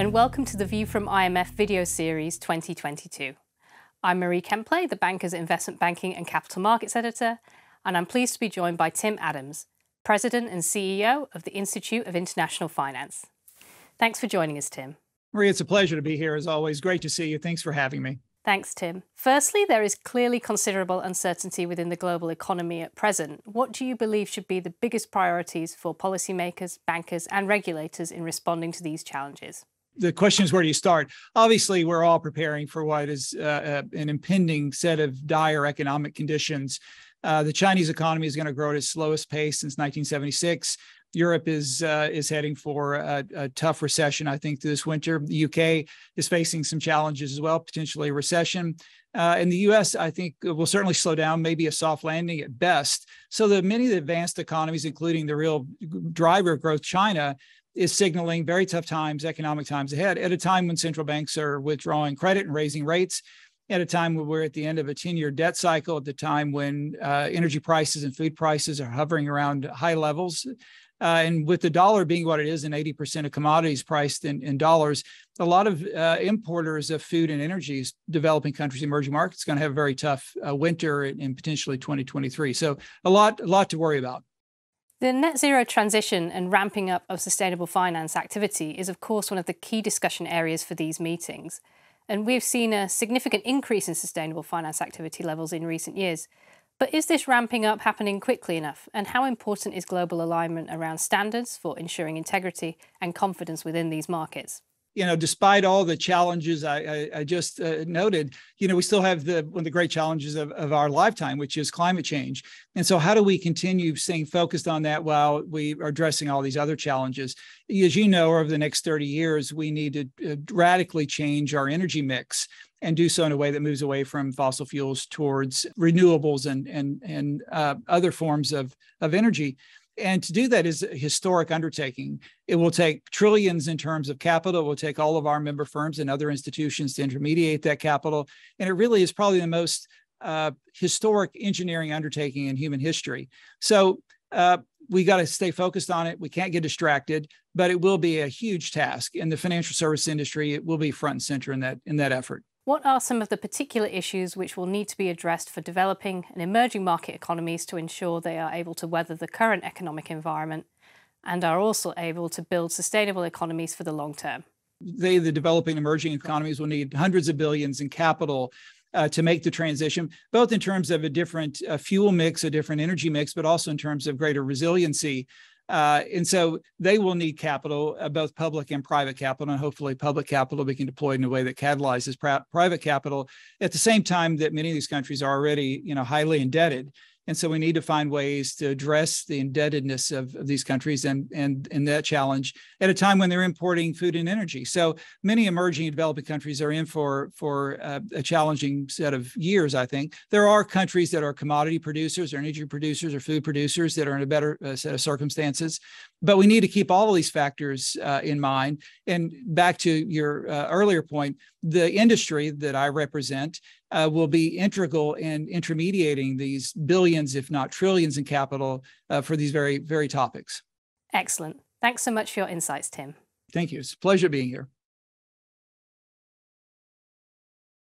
and welcome to the View from IMF video series 2022. I'm Marie Kemplay, the Banker's Investment Banking and Capital Markets Editor, and I'm pleased to be joined by Tim Adams, President and CEO of the Institute of International Finance. Thanks for joining us, Tim. Marie, it's a pleasure to be here as always. Great to see you. Thanks for having me. Thanks, Tim. Firstly, there is clearly considerable uncertainty within the global economy at present. What do you believe should be the biggest priorities for policymakers, bankers, and regulators in responding to these challenges? The question is where do you start? Obviously, we're all preparing for what is uh, uh an impending set of dire economic conditions. Uh, the Chinese economy is going to grow at its slowest pace since 1976. Europe is uh, is heading for a, a, tough recession, I think, this winter. The UK is facing some challenges as well, potentially a recession. Uh, and the U.S., I think, will certainly slow down, maybe a soft landing at best. So the many of the advanced economies, including the real driver of growth, China, is signaling very tough times, economic times ahead, at a time when central banks are withdrawing credit and raising rates at a time when we're at the end of a 10 year debt cycle, at the time when uh, energy prices and food prices are hovering around high levels. Uh, and with the dollar being what it is and 80% of commodities priced in, in dollars, a lot of uh, importers of food and energies, developing countries, emerging markets, going to have a very tough uh, winter in, potentially 2023. So a lot, a lot to worry about. The net zero transition and ramping up of sustainable finance activity is, of course, one of the key discussion areas for these meetings. And we've seen a significant increase in sustainable finance activity levels in recent years. But is this ramping up happening quickly enough? And how important is global alignment around standards for ensuring integrity and confidence within these markets? You know, despite all the challenges I, I, I just uh, noted, you know, we still have the one of the great challenges of, of our lifetime, which is climate change. And so, how do we continue staying focused on that while we are addressing all these other challenges? As you know, over the next 30 years, we need to uh, radically change our energy mix and do so in a way that moves away from fossil fuels towards renewables and and and uh, other forms of of energy and to do that is a historic undertaking. It will take trillions in terms of capital. It will take all of our member firms and other institutions to intermediate that capital. And it really is probably the most uh, historic engineering undertaking in human history. So uh, we got to stay focused on it. We can't get distracted, but it will be a huge task. In the financial service industry, it will be front and center in that in that effort. What are some of the particular issues which will need to be addressed for developing and emerging market economies to ensure they are able to weather the current economic environment and are also able to build sustainable economies for the long term? They, the developing emerging economies, will need hundreds of billions in capital uh, to make the transition, both in terms of a different uh, fuel mix, a different energy mix, but also in terms of greater resiliency uh, and so they will need capital, uh, both public and private capital, and hopefully public capital we can deploy in a way that catalyzes private capital at the same time that many of these countries are already, you know, highly indebted. And so we need to find ways to address the indebtedness of, of, these countries and, and, and that challenge at a time when they're importing food and energy. So many emerging and developing countries are in for, for uh, a challenging set of years, I think. There are countries that are commodity producers or energy producers or food producers that are in a better uh, set of circumstances. But we need to keep all of these factors uh, in mind. And back to your uh, earlier point, the industry that I represent uh, will be integral in intermediating these billions, if not trillions, in capital uh, for these very, very topics. Excellent. Thanks so much for your insights, Tim. Thank you. It's a pleasure being here.